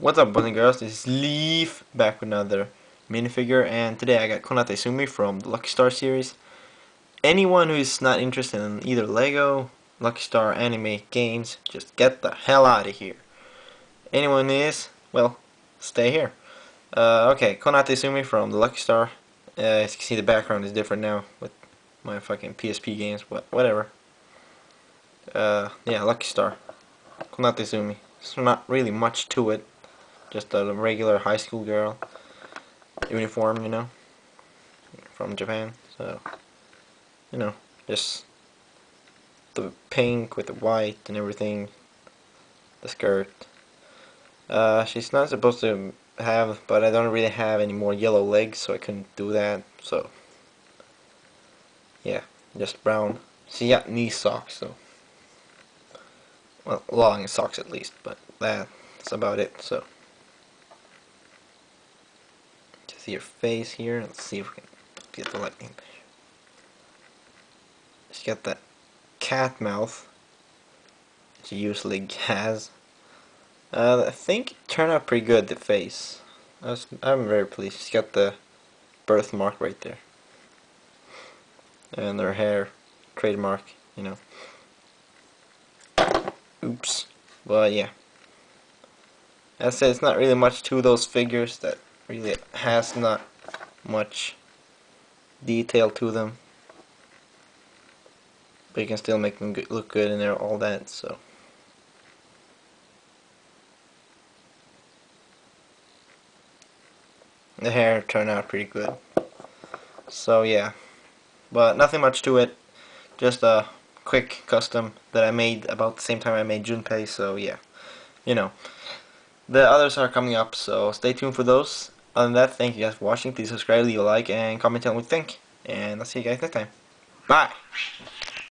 What's up boys and girls, this is Leaf back with another minifigure and today I got Konata Izumi from the Lucky Star series. Anyone who is not interested in either Lego, Lucky Star anime games, just get the hell out of here. Anyone is, well, stay here. Uh, okay, Konata Izumi from the Lucky Star. Uh, as you can see the background is different now with my fucking PSP games, but whatever. Uh, yeah, Lucky Star. Konata Izumi. So not really much to it just a regular high school girl uniform, you know, from Japan. So, you know, just the pink with the white and everything, the skirt. Uh, she's not supposed to have, but I don't really have any more yellow legs, so I couldn't do that. So, yeah, just brown. She got knee socks, so well, long socks at least, but that's about it. So see your face here. Let's see if we can get the lightning. She's got that cat mouth she usually has. Uh, I think it turned out pretty good, the face. Was, I'm very pleased. She's got the birthmark right there. And her hair, trademark, you know. Oops. Well, yeah. As I said, it's not really much to those figures that really has not much detail to them. But you can still make them look good and they're all that so. The hair turned out pretty good. So yeah. But nothing much to it. Just a quick custom that I made about the same time I made Junpei so yeah. You know the others are coming up so stay tuned for those other than that, thank you guys for watching. Please subscribe, leave a like, and comment down what you think. And I'll see you guys next time. Bye!